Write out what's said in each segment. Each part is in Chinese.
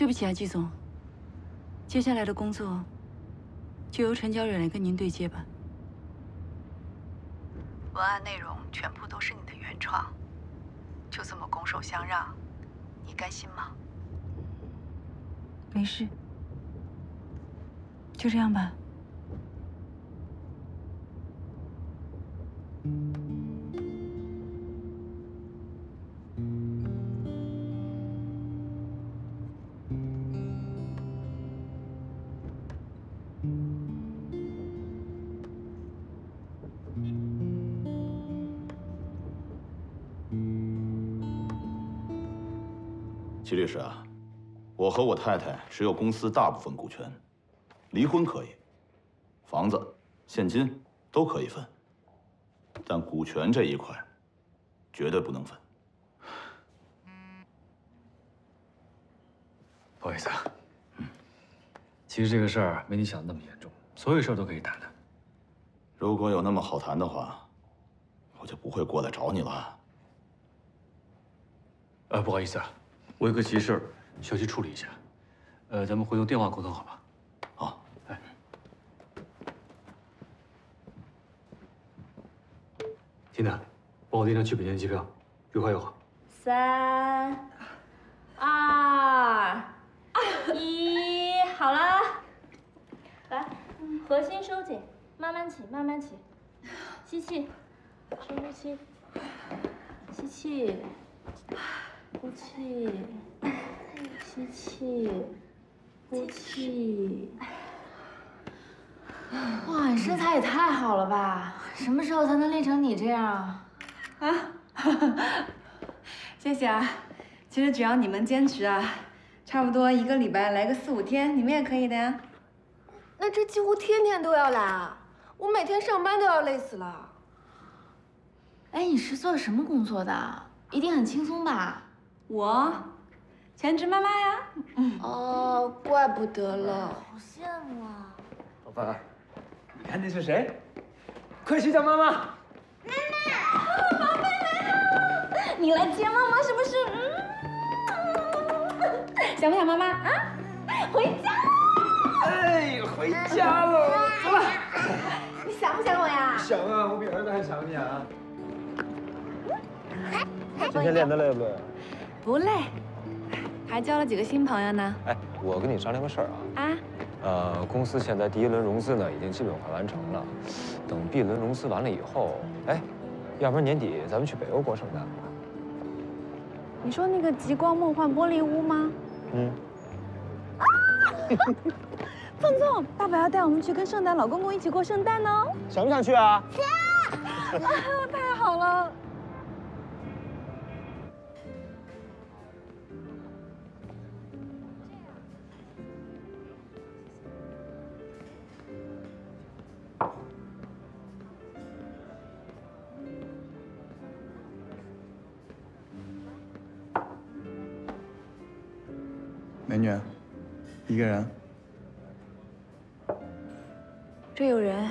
对不起啊，季总。接下来的工作就由陈娇蕊来跟您对接吧。文案内容全部都是你的原创，就这么拱手相让，你甘心吗？没事，就这样吧。律师啊，我和我太太持有公司大部分股权，离婚可以，房子、现金都可以分，但股权这一块绝对不能分。不好意思啊，其实这个事儿没你想的那么严重，所有事儿都可以谈谈。如果有那么好谈的话，我就不会过来找你了。呃，不好意思啊。我有个急事，需要去处理一下。呃，咱们回头电话沟通好吗？好，哎，缇娜，帮我订张去北京的机票，越快越好。三、二、一，好了，来，核心收紧，慢慢起，慢慢起，吸气，深呼吸，吸气。呼气，吸气，呼气。哇，你身材也太好了吧！什么时候才能练成你这样啊？啊，谢谢啊。其实只要你们坚持啊，差不多一个礼拜来个四五天，你们也可以的呀。那这几乎天天都要来啊！我每天上班都要累死了。哎，你是做什么工作的？一定很轻松吧？我，全职妈妈呀。哦，怪不得了，好羡慕啊！老板，你看那是谁？快去叫妈妈！妈妈，宝贝来了！你来接妈妈是不是？嗯，想不想妈妈啊？回家。哎，回家喽！走了。你想不想我呀？想啊，我比儿子还想你啊。今天练得累不累？不累，还交了几个新朋友呢。哎，我跟你商量个事儿啊。啊？呃，公司现在第一轮融资呢，已经基本快完成了。等 B 轮融资完了以后，哎，要不然年底咱们去北欧过圣诞吧？你说那个极光梦幻玻璃屋吗？嗯。啊！凤凤，爸爸要带我们去跟圣诞老公公一起过圣诞哦。想不想去啊？想！太好了。个人。这有人。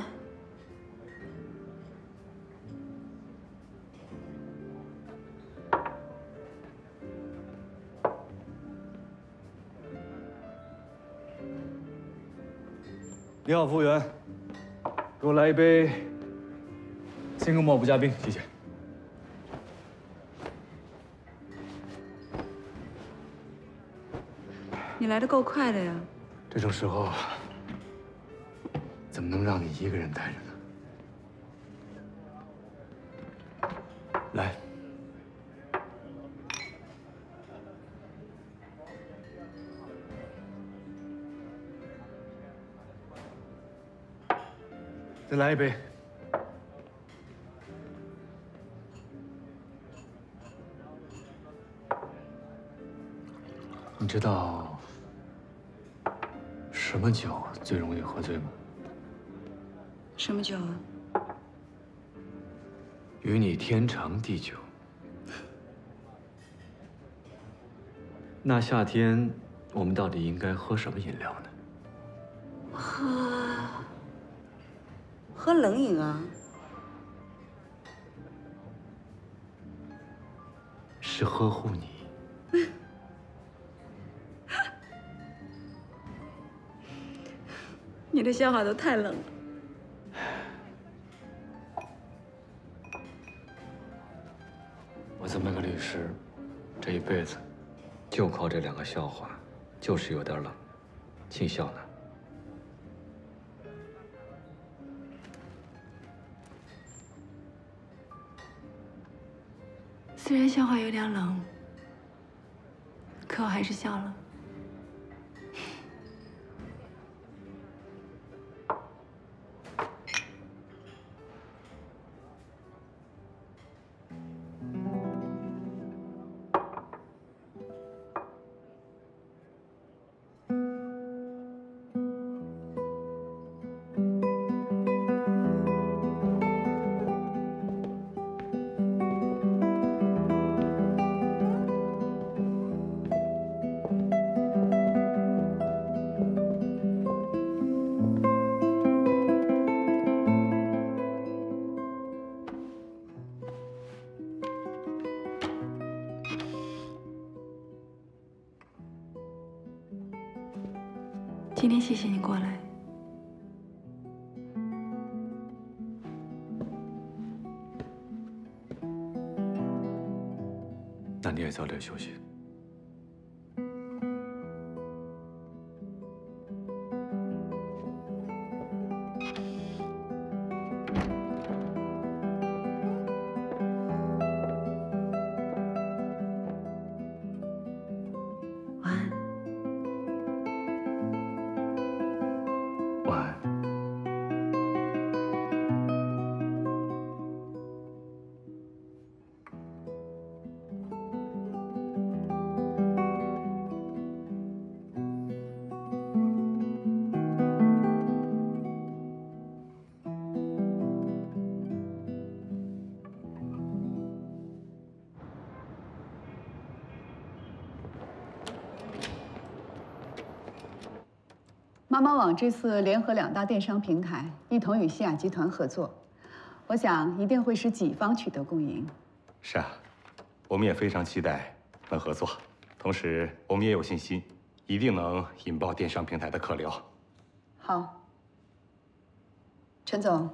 你好，服务员，给我来一杯青根莫不加冰，谢谢。来的够快的呀！这种时候怎么能让你一个人待着呢？来，再来一杯。你知道？什么酒最容易喝醉吗？什么酒啊？与你天长地久。那夏天我们到底应该喝什么饮料呢？喝喝冷饮啊？是呵护你。你的笑话都太冷了。我这么个律师，这一辈子就靠这两个笑话，就是有点冷，尽孝呢。虽然笑话有点冷，可我还是笑了。谢谢你过来。那你也早点休息。妈妈网这次联合两大电商平台，一同与西雅集团合作，我想一定会使己方取得共赢。是啊，我们也非常期待能合作，同时我们也有信心，一定能引爆电商平台的客流。好，陈总，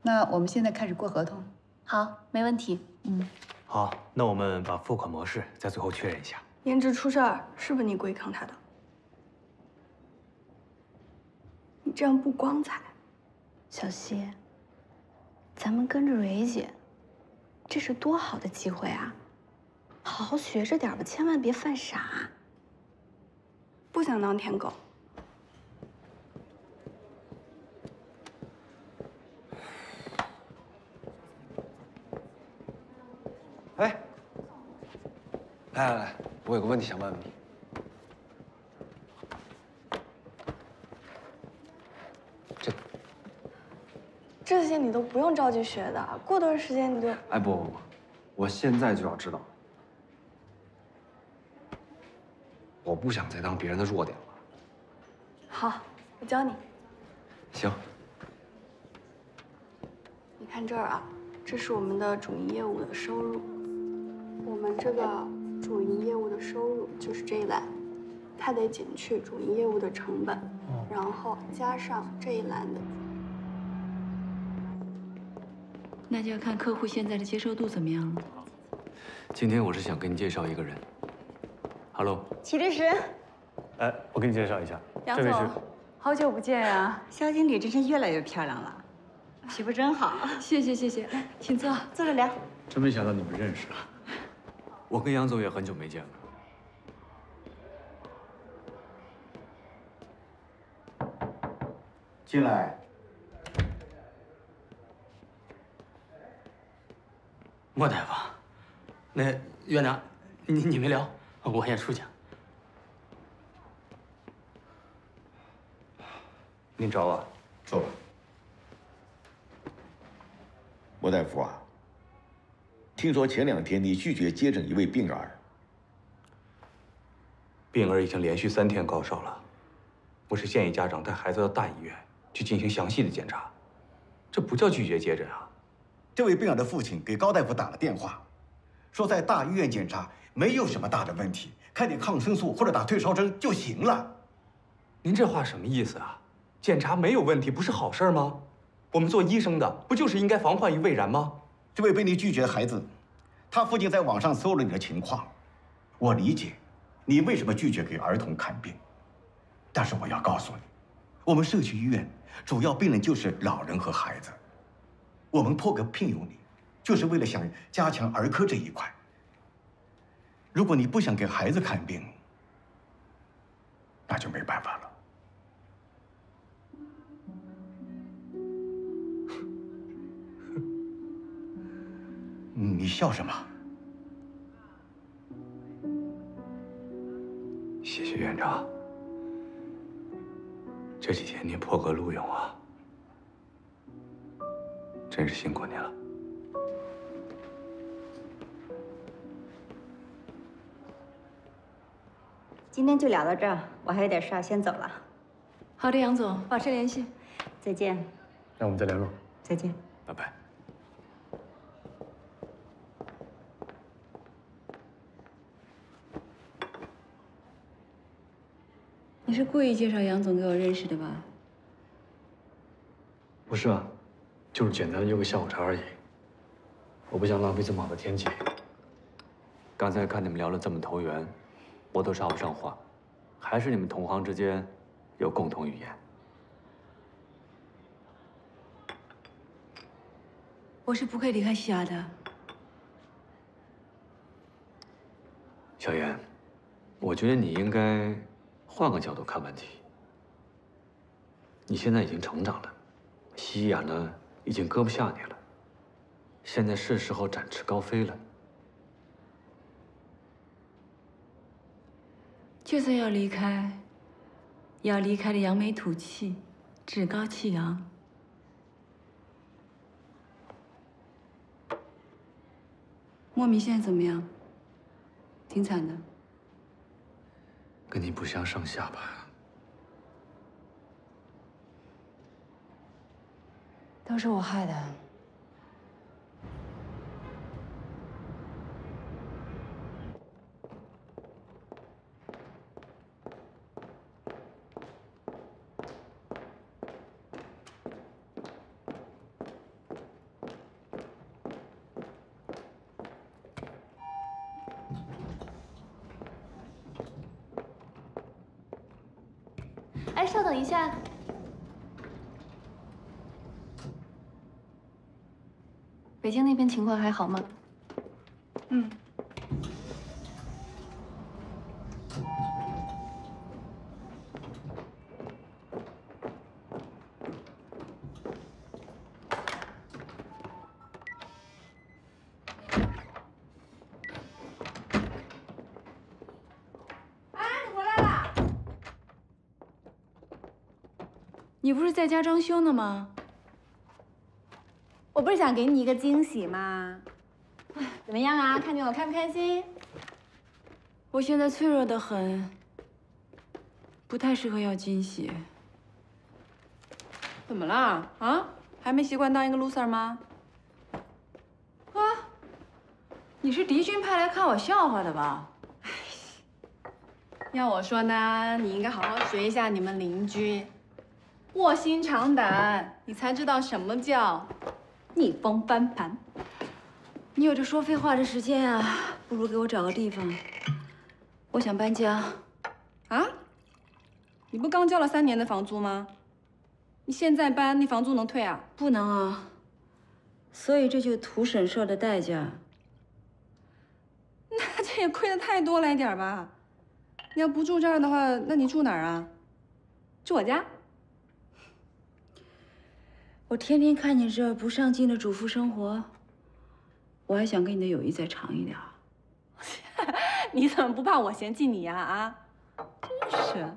那我们现在开始过合同。好，没问题。嗯，好，那我们把付款模式再最后确认一下。颜值出事儿，是不是你故意坑他的？你这样不光彩。小希，咱们跟着蕊姐，这是多好的机会啊！好好学着点吧，千万别犯傻。不想当舔狗。哎，来来来，我有个问题想问问你。这些你都不用着急学的，过段时间你就……哎，不不不，我现在就要知道。我不想再当别人的弱点了。好，我教你。行。你看这儿啊，这是我们的主营业务的收入。我们这个主营业务的收入就是这一栏，它得减去主营业务的成本，然后加上这一栏的。那就要看客户现在的接受度怎么样了。今天我是想给你介绍一个人。Hello，齐律师，哎，我给你介绍一下，杨这位是总，好久不见啊！肖经理真是越来越漂亮了，媳妇真好。谢谢谢谢，来，请坐，坐着聊。真没想到你们认识啊！我跟杨总也很久没见了。进来。莫大夫，那院长，你你没聊，我先出去。您找我，坐吧。莫大夫啊，听说前两天你拒绝接诊一位病儿，病儿已经连续三天高烧了，我是建议家长带孩子到大医院去进行详细的检查，这不叫拒绝接诊啊。这位病人的父亲给高大夫打了电话，说在大医院检查没有什么大的问题，开点抗生素或者打退烧针就行了。您这话什么意思啊？检查没有问题不是好事吗？我们做医生的不就是应该防患于未然吗？这位被你拒绝的孩子，他父亲在网上搜了你的情况，我理解你为什么拒绝给儿童看病，但是我要告诉你，我们社区医院主要病人就是老人和孩子，我们破格聘用你，就是为了想加强儿科这一块。如果你不想给孩子看病，那就没办法了。你笑什么？谢谢院长，这几天您破格录用啊，真是辛苦你了。今天就聊到这儿，我还有点事儿，先走了。好的，杨总，保持联系。再见。那我们再联络。再见。拜拜。你是故意介绍杨总给我认识的吧？不是啊，就是简单的约个下午茶而已。我不想浪费这么好的天气。刚才看你们聊了这么投缘，我都插不上话，还是你们同行之间有共同语言。我是不会离开西雅的。小妍，我觉得你应该换个角度看问题。你现在已经成长了，西雅呢已经搁不下你了，现在是时候展翅高飞了。就算要离开，也要离开的扬眉吐气，趾高气扬。莫名现在怎么样？挺惨的。跟你不相上下吧？都是我害的。哎，稍等一下。北京那边情况还好吗？嗯。你回来啦？你不是在家装修呢吗？我不是想给你一个惊喜吗？怎么样啊？看见我开不开心？我现在脆弱的很，不太适合要惊喜。怎么了？啊？还没习惯当一个 loser 吗？啊？你是敌军派来看我笑话的吧？要我说呢，你应该好好学一下你们邻居，卧薪尝胆，你才知道什么叫逆风翻盘。你有这说废话的时间啊？不如给我找个地方，我想搬家。啊？你不刚交了三年的房租吗？你现在搬，那房租能退啊？不能啊。所以这就图省事的代价。那这也亏的太多了一点吧？你要不住这儿的话，那你住哪儿啊？住我家？我天天看你这不上进的主妇生活，我还想跟你的友谊再长一点。你怎么不怕我嫌弃你呀？啊，真是。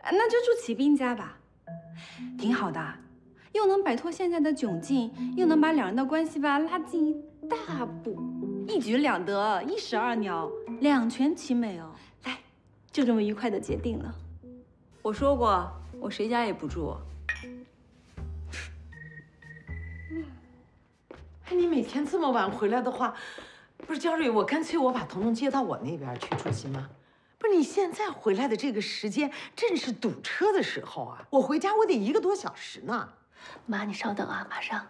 那就住启斌家吧，挺好的，又能摆脱现在的窘境，又能把两人的关系吧拉近一大步，一举两得，一石二鸟，两全其美哦。来，就这么愉快的决定了。我说过，我谁家也不住。哎，你每天这么晚回来的话，不是焦瑞，我干脆我把彤彤接到我那边去住行吗？不是你现在回来的这个时间，正是堵车的时候啊！我回家我得一个多小时呢。妈，你稍等啊，马上。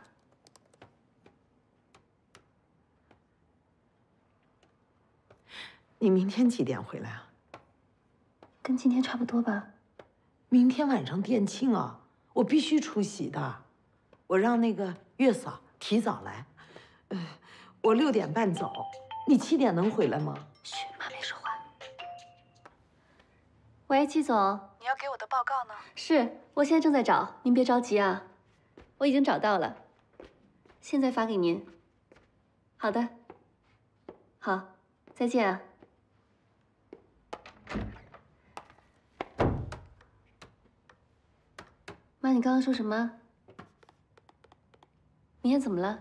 你明天几点回来啊？跟今天差不多吧。明天晚上店庆啊，我必须出席的。我让那个月嫂提早来，呃，我六点半走，你七点能回来吗？嘘，妈没说话。喂，季总，你要给我的报告呢？是，我现在正在找，您别着急啊，我已经找到了，现在发给您。好的，好，再见啊。妈，你刚刚说什么？明天怎么了？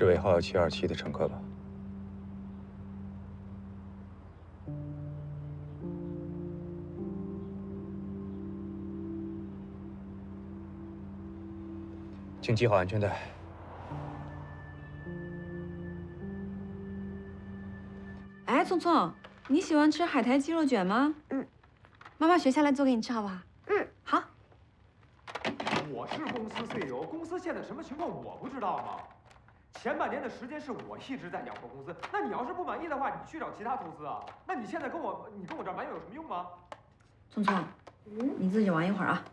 是尾号七二七的乘客吧？请系好安全带。哎，聪聪，你喜欢吃海苔鸡肉卷吗？嗯，妈妈学下来做给你吃，好不好？嗯，好。我是公司 CEO，公司现在什么情况我不知道吗？前半年的时间是我一直在养活公司，那你要是不满意的话，你去找其他投资啊。那你现在跟我，你跟我这儿埋怨有什么用吗？聪聪，你自己玩一会儿啊。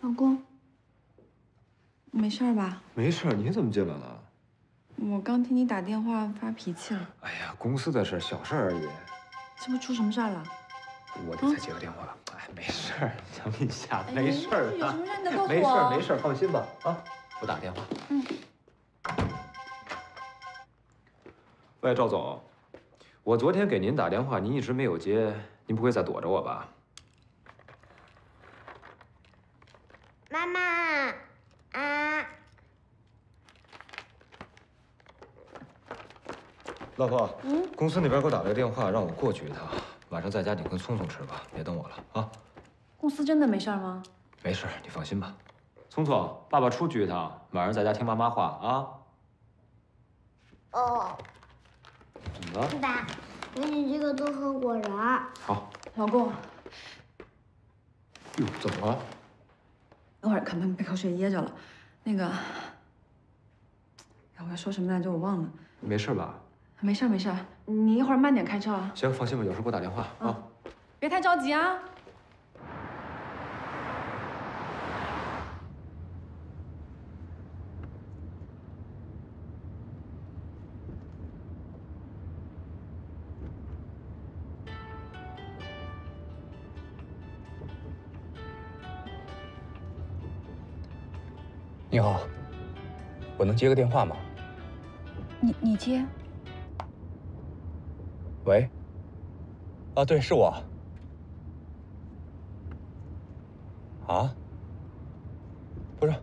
老公，没事吧？没事，你怎么进来了？我刚听你打电话发脾气了。哎呀，公司的事，小事而已。是不是出什么事儿了？我得再接个电话。哎，没事儿，杨丽霞，没事儿有什么事你得告诉我。没事儿，没事儿，放心吧。啊，我打电话。嗯。喂，赵总，我昨天给您打电话，您一直没有接，您不会在躲着我吧？妈妈，啊，老婆，嗯，公司那边给我打了个电话，让我过去一趟。晚上在家你跟聪聪吃吧，别等我了啊。公司真的没事吗？没事，你放心吧。聪聪，爸爸出去一趟，晚上在家听妈妈话啊。哦，怎么了？爸爸，给你这个多核果仁。好。老公，哟，怎么了？等会儿可能被口水噎着了。那个，我要说什么来着？我忘了。没事吧？没事没事，你一会儿慢点开车啊。行，放心吧，有事给我打电话啊。别太着急啊。你好，我能接个电话吗？你你接。喂。啊，对，是我。啊？不是，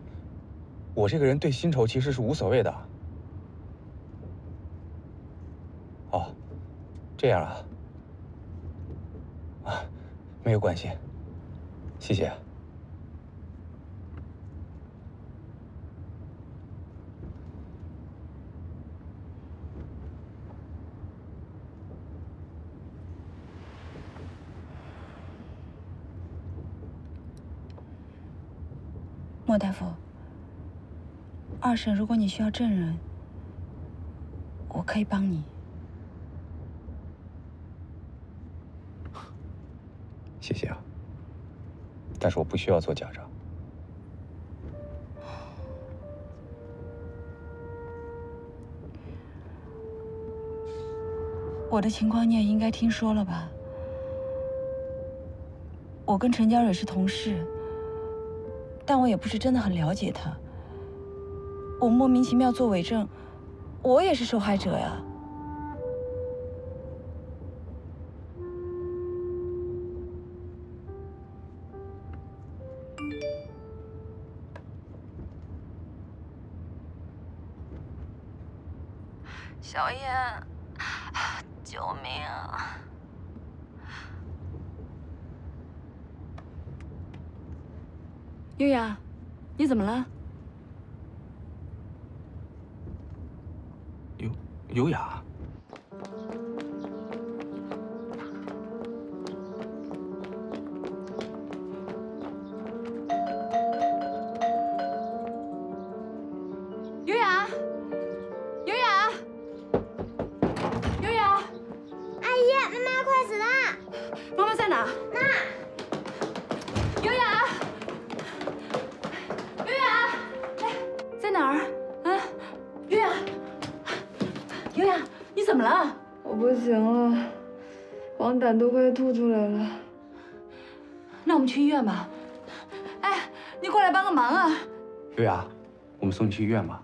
我这个人对薪酬其实是无所谓的。哦，这样啊。啊，没有关系，谢谢。莫大夫，二审如果你需要证人，我可以帮你。谢谢啊，但是我不需要做假账。我的情况你也应该听说了吧？我跟陈佳蕊是同事，但我也不是真的很了解他。我莫名其妙做伪证，我也是受害者呀。怎么了？优优雅，院吧。哎，你过来帮个忙啊！优雅，我们送你去医院吧。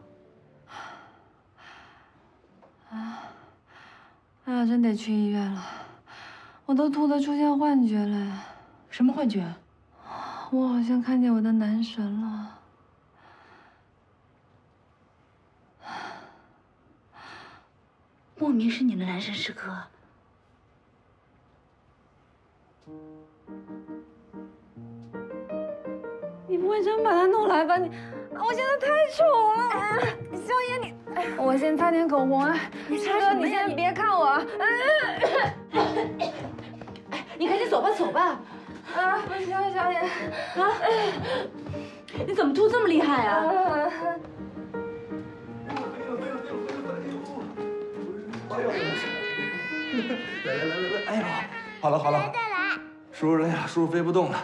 哎呀，真得去医院了，我都吐得出现幻觉了。什么幻觉？我好像看见我的男神了。莫名是你的男神师哥。你不会真把它弄来吧？你，我现在太丑了。萧炎，你，我先擦点口红啊。师哥，你先别看我。你赶紧走吧，走吧。啊，不行，小野。啊，你怎么吐这么厉害啊？来来来来来，哎呦，好了好了，叔叔，哎呀，叔叔飞不动了，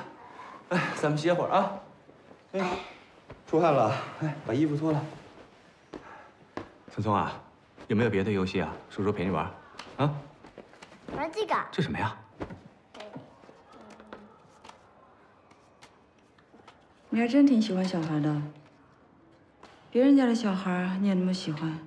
哎，咱们歇会儿啊。哎，出汗了，哎，把衣服脱了。聪聪啊，有没有别的游戏啊？叔叔陪你玩。啊？玩这个。这什么呀？你还真挺喜欢小孩的。别人家的小孩你也那么喜欢？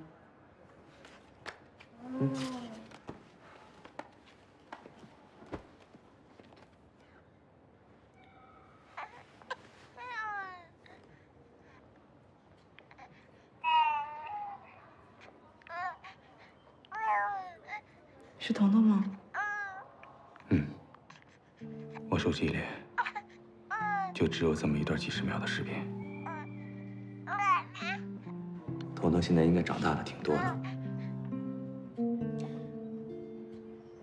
是彤彤吗？嗯我手机里就只有这么一段几十秒的视频。彤彤现在应该长大了挺多的，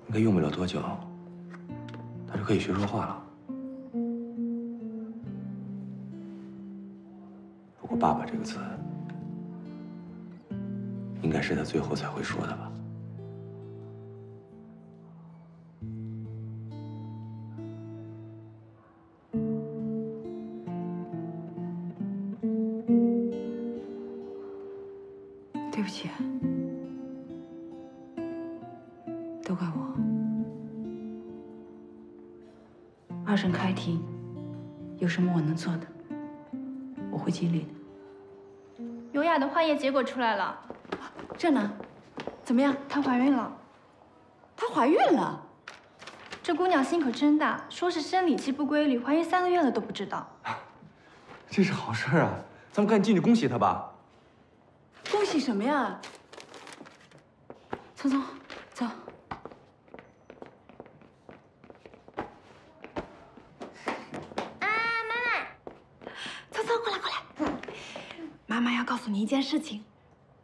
应该用不了多久，他就可以学说话了。不过“爸爸”这个词，应该是他最后才会说的吧。二审开庭，有什么我能做的，我会尽力的。优雅的化验结果出来了，这呢？怎么样？她怀孕了。她怀孕了？这姑娘心可真大，说是生理期不规律，怀孕三个月了都不知道。这是好事啊，咱们赶紧进去恭喜她吧。恭喜什么呀？聪。聪聪，过来过来。妈妈要告诉你一件事情，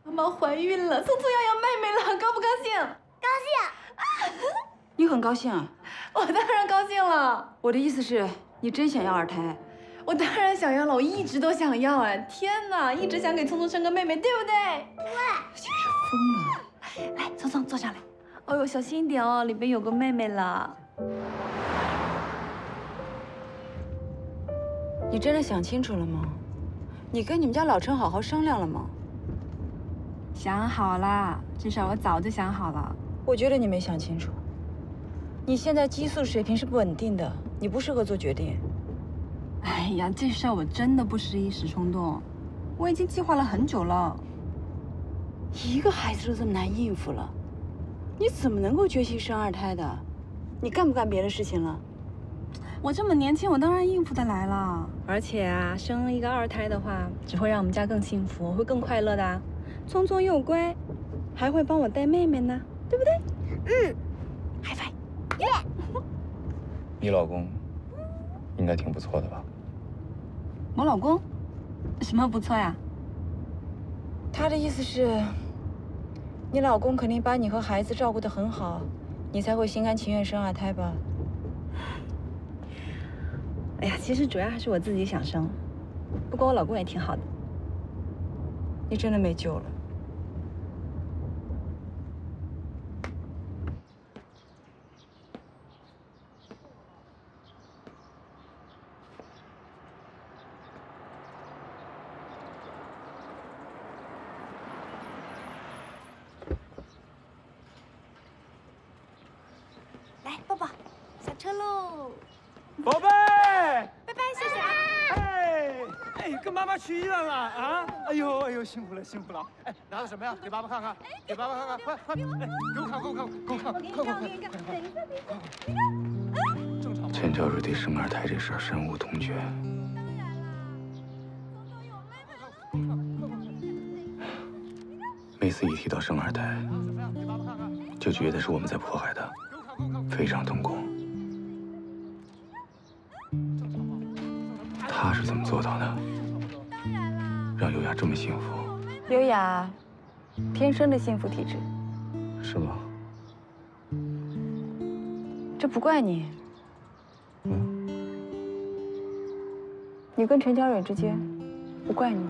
妈妈怀孕了，聪聪要要妹妹了，高不高兴？高兴。你很高兴啊？我当然高兴了。我的意思是，你真想要二胎？我当然想要了，我一直都想要哎！天哪，一直想给聪聪生个妹妹，对不对？对。简直疯了！来，聪聪坐下来。哦呦，小心一点哦，里边有个妹妹了。你真的想清楚了吗？你跟你们家老陈好好商量了吗？想好了，这事我早就想好了。我觉得你没想清楚。你现在激素水平是不稳定的，你不适合做决定。哎呀，这事儿我真的不是一时冲动，我已经计划了很久了。一个孩子都这么难应付了，你怎么能够决心生二胎的？你干不干别的事情了？我这么年轻，我当然应付得来了。而且啊，生一个二胎的话，只会让我们家更幸福，会更快乐的。聪聪又乖，还会帮我带妹妹呢，对不对？嗯，嗨翻。你老公应该挺不错的吧？我老公，什么不错呀？他的意思是，你老公肯定把你和孩子照顾得很好，你才会心甘情愿生二胎吧？哎呀，其实主要还是我自己想生，不过我老公也挺好的。你真的没救了。来，抱抱，上车喽！宝贝，拜拜，谢谢啊！哎哎，跟妈妈去医院了啊！哎呦辛苦了！哎，拿的什么呀？给爸爸看看，给爸爸看看，快快！哎，给我看，给我看，给我看，快快快！钱教授对生二胎这事儿深恶痛绝。每次一提到生二胎，就觉得是我们在迫害他，非常痛苦。他是怎么做到的？让优雅这么幸福？优雅，天生的幸福体质，是吗？这不怪你。你跟陈小蕊之间，不怪你。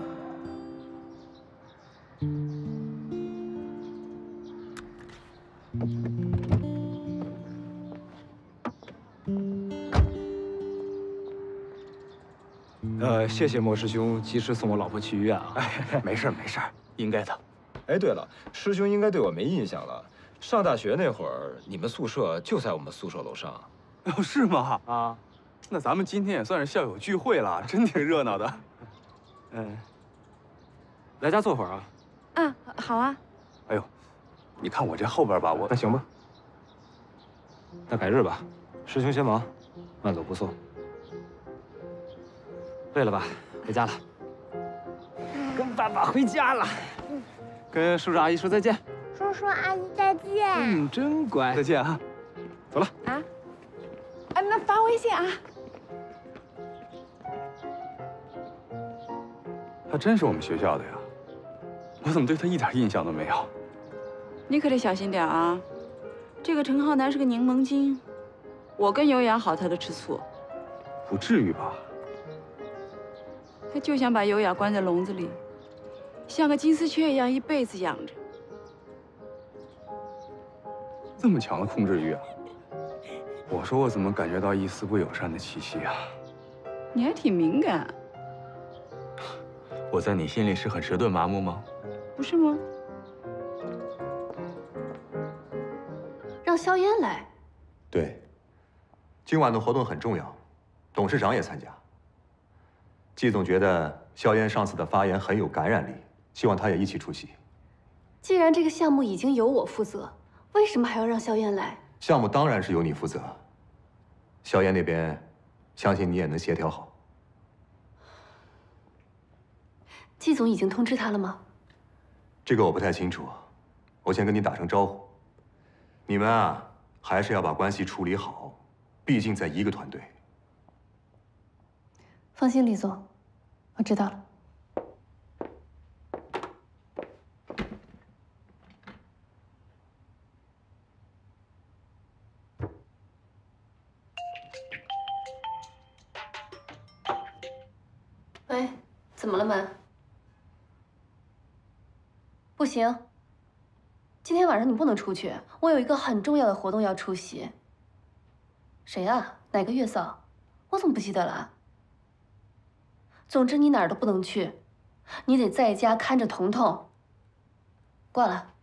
谢谢莫师兄及时送我老婆去医院啊。哎，没事没事，应该的。哎，对了，师兄应该对我没印象了。上大学那会儿，你们宿舍就在我们宿舍楼上。哦，是吗？啊，那咱们今天也算是校友聚会了，真挺热闹的。嗯，来家坐会儿啊。啊，好啊。哎呦，你看我这后边吧，我那行吧。那改日吧，师兄先忙，慢走不送。累了吧？回家了。跟爸爸回家了。跟叔叔阿姨说再见。叔叔阿姨再见。嗯，真乖。再见啊。走了。啊。哎，那发微信啊。他真是我们学校的呀？我怎么对他一点印象都没有？你可得小心点啊！这个陈浩南是个柠檬精，我跟尤雅好，他都吃醋。不至于吧？他就想把优雅关在笼子里，像个金丝雀一样一辈子养着。这么强的控制欲啊！我说我怎么感觉到一丝不友善的气息啊？你还挺敏感。我在你心里是很迟钝麻木吗？不是吗？让萧烟来。对，今晚的活动很重要，董事长也参加。季总觉得萧烟上次的发言很有感染力，希望他也一起出席。既然这个项目已经由我负责，为什么还要让萧烟来？项目当然是由你负责，萧烟那边，相信你也能协调好。季总已经通知他了吗？这个我不太清楚，我先跟你打声招呼。你们啊，还是要把关系处理好，毕竟在一个团队。放心，李总，我知道了。喂，怎么了，门？不行，今天晚上你不能出去，我有一个很重要的活动要出席。谁啊？哪个月嫂？我怎么不记得了？总之你哪儿都不能去你得在家看着童童挂了。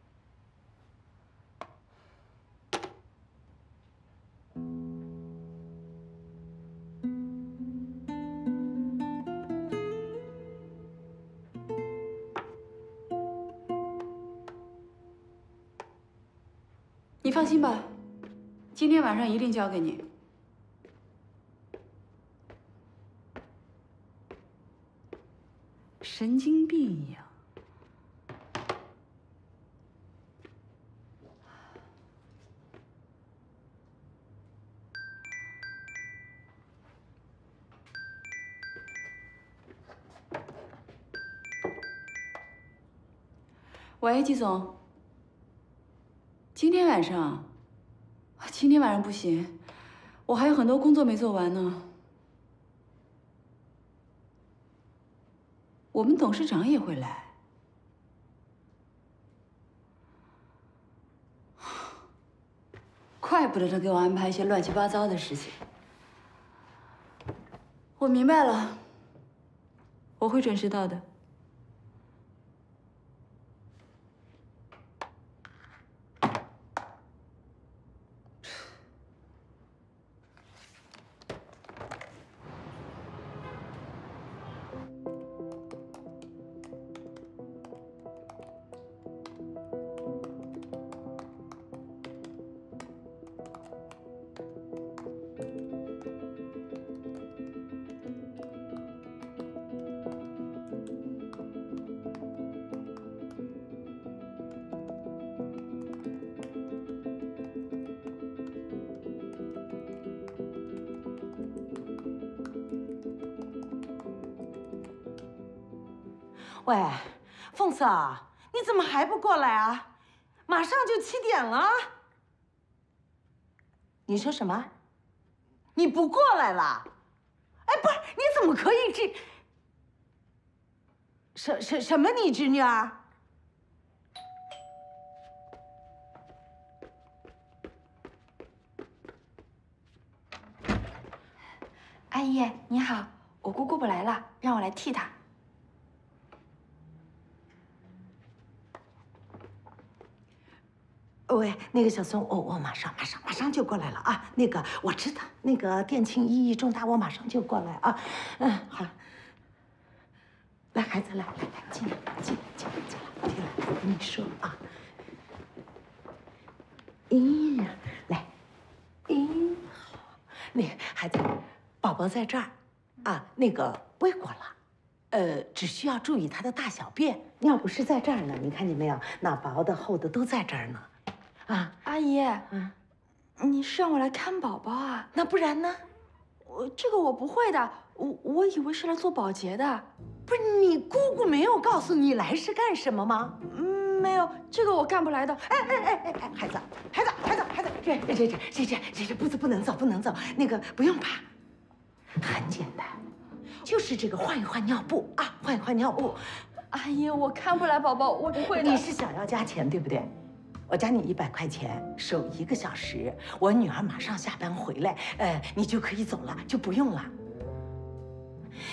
你放心吧今天晚上一定交给你。神经病一样。喂，季总。今天晚上？今天晚上不行，我还有很多工作没做完呢。我们董事长也会来。怪不得他给我安排一些乱七八糟的事情。我明白了，我会准时到的。喂，凤嫂，你怎么还不过来啊？马上就七点了。你说什么？你不过来了？哎，不是，你怎么可以这？什什什么？你侄女儿？阿姨你好，我姑姑不来了，让我来替她。喂，那个小孙，我我马上马上马上就过来了啊！那个我知道，那个店庆意义重大，我马上就过来啊。嗯，好。来，孩子，来来来，进来进来进来进来进来，我跟你说啊。咦，来，咦，好，那孩子，宝宝在这儿啊，那个喂过了，呃，只需要注意他的大小便。尿不湿在这儿呢，你看见没有？那薄的厚的都在这儿呢。啊，阿姨，嗯，你是让我来看宝宝啊？那不然呢？我这个我不会的，我我以为是来做保洁的。不是你姑姑没有告诉你来是干什么吗？嗯，没有，这个我干不来的。哎哎哎哎哎，孩子，孩子，孩子，孩子，这这这这这这这不不能走，不能走。那个不用怕，很简单，就是这个换一换尿布啊，换一换尿布。阿姨，我看不来宝宝，我不会的。你是想要加钱对不对？我加你一百块钱，守一个小时。我女儿马上下班回来，呃，你就可以走了，就不用了。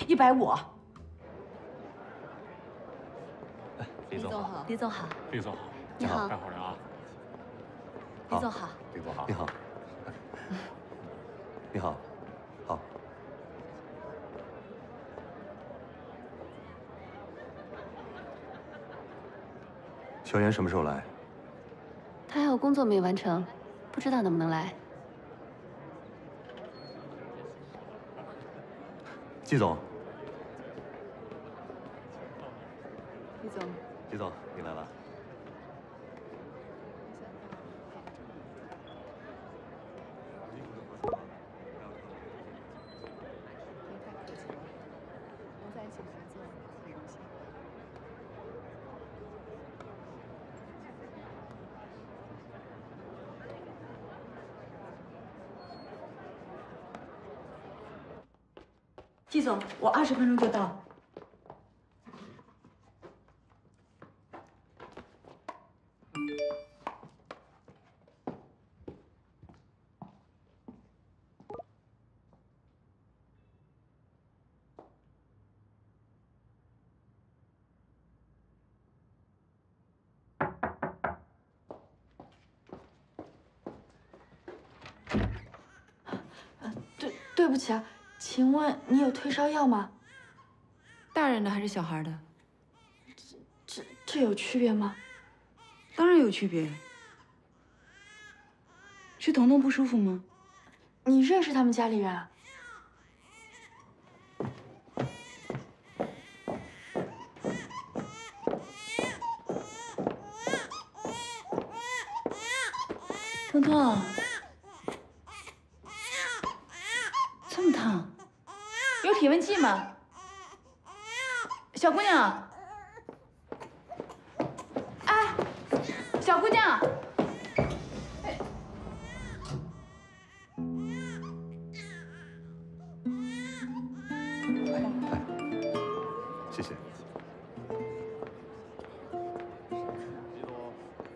一百五。李总好，李总好，李总好，你好，干活人啊。李总好，李总好，你好，你好，好。小严什么时候来？他还有工作没完成，不知道能不能来。季总，季总，季总，你来了。能在一起合作很荣幸。季总，我二十分钟就到。对，对不起啊，请问你有退烧药吗？大人的还是小孩的？这这这有区别吗？当然有区别。是彤彤不舒服吗？你认识他们家里人？彤彤，这么烫，有体温计吗？小姑娘，哎，小姑娘，谢谢。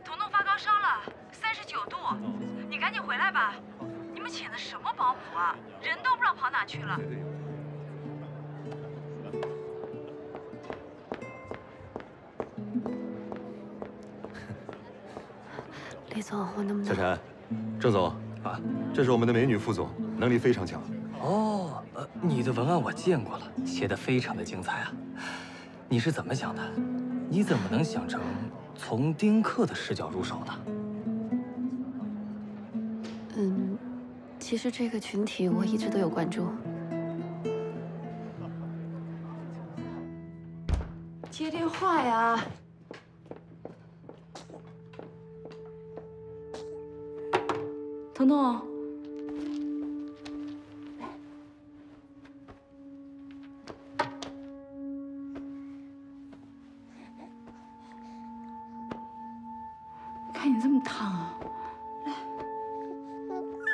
彤彤发高烧了，三十九度，你赶紧回来吧。你们请的什么保姆啊？人都不知道跑哪去了。总，我能不能？小陈，郑总啊，这是我们的美女副总，能力非常强。哦，呃，你的文案我见过了，写的非常的精彩啊。你是怎么想的？你怎么能想成从丁克的视角入手呢？嗯，其实这个群体我一直都有关注。接电话呀！彤彤，看你这么烫啊，来，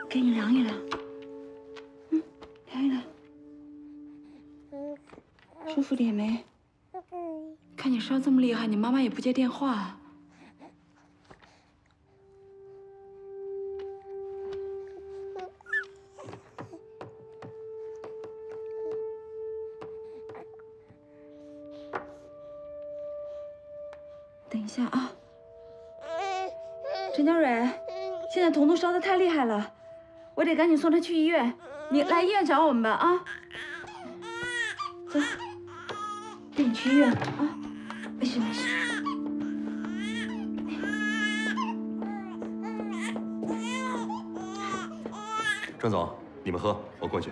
给你量一量，嗯，量一量，舒服点没？看你烧这么厉害，你妈妈也不接电话。太厉害了，我得赶紧送他去医院。你来医院找我们吧啊！走，带你去医院啊！没事没事。郑总，你们喝，我过去。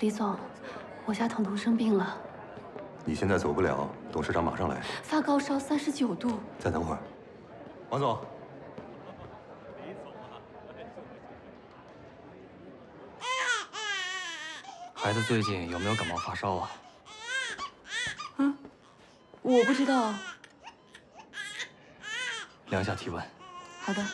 李总，我家彤彤生病了，你现在走不了，董事长马上来。发高烧三十九度。再等会儿，王总。孩子最近有没有感冒发烧啊？我不知道。量下体温。好的。